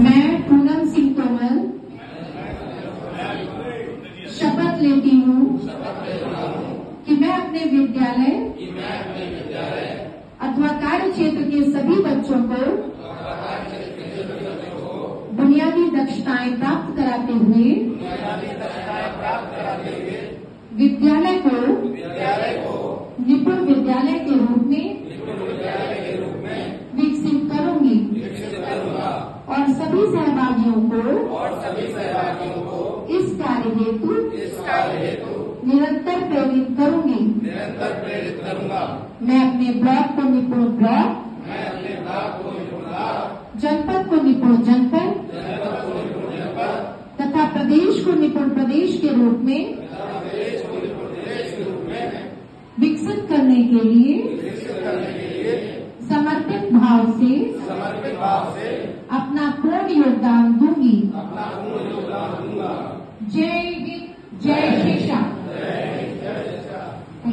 मैं पूनम सिंह तोमर शपथ लेती हूँ कि मैं अपने विद्यालय अथवा कार्य क्षेत्र के सभी बच्चों को बुनियादी दक्षताएँ प्राप्त कराते हुए विद्यालय को निपुण विद्यालय के रूप में विकसित करूँगी और सभी सहभागियों को इस कार्य हेतु इस कार्य हेतु निरंतर प्रेरित करूँगी। निरंतर प्रेरित करूँगा। मैं अपने ब्लॉक को निपुण ब्लॉक मैं अपने ब्लॉक को निपुण जनपद को निपुण जनपद तथा प्रदेश को निपुण प्रदेश के रूप में विकसित करने के लिए भाव से समर्पित भाव से अपना पूर्ण योगदान दूँगी। अपना पूर्ण योगदान दूँगा। जय